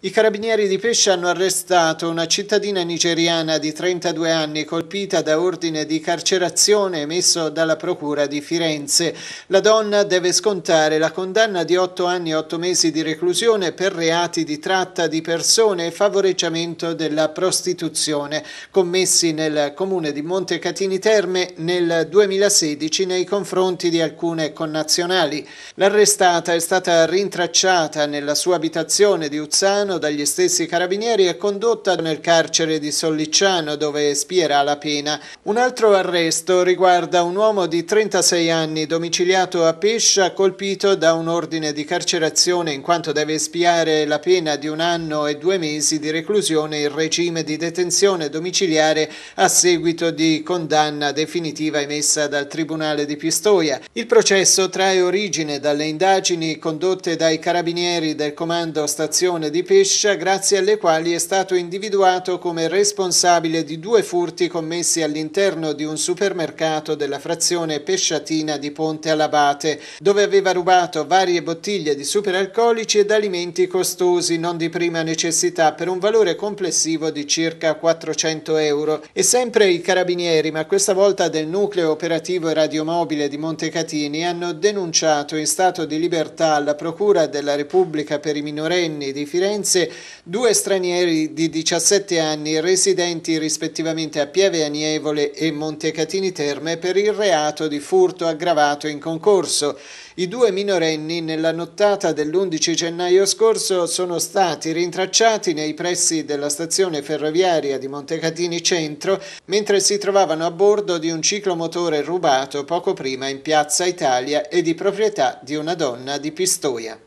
I carabinieri di Pescia hanno arrestato una cittadina nigeriana di 32 anni colpita da ordine di carcerazione emesso dalla Procura di Firenze. La donna deve scontare la condanna di 8 anni e 8 mesi di reclusione per reati di tratta di persone e favoreggiamento della prostituzione commessi nel comune di Montecatini Terme nel 2016 nei confronti di alcune connazionali. L'arrestata è stata rintracciata nella sua abitazione di Uzzano Sollicciano dagli stessi carabinieri è condotta nel carcere di Sollicciano dove spierà la pena. Un altro arresto riguarda un uomo di 36 anni domiciliato a Pescia colpito da un ordine di carcerazione in quanto deve espiare la pena di un anno e due mesi di reclusione in regime di detenzione domiciliare a seguito di condanna definitiva emessa dal Tribunale di Pistoia. Il processo trae origine dalle indagini condotte dai carabinieri del comando stazione di Pescia Pescia, grazie alle quali è stato individuato come responsabile di due furti commessi all'interno di un supermercato della frazione pesciatina di Ponte Alabate, dove aveva rubato varie bottiglie di superalcolici ed alimenti costosi non di prima necessità per un valore complessivo di circa 400 euro. E sempre i carabinieri, ma questa volta del nucleo operativo radiomobile di Montecatini, hanno denunciato in stato di libertà alla Procura della Repubblica per i minorenni di Firenze Firenze due stranieri di 17 anni residenti rispettivamente a Pieve Anievole e Montecatini Terme per il reato di furto aggravato in concorso. I due minorenni nella nottata dell'11 gennaio scorso sono stati rintracciati nei pressi della stazione ferroviaria di Montecatini Centro mentre si trovavano a bordo di un ciclomotore rubato poco prima in Piazza Italia e di proprietà di una donna di Pistoia.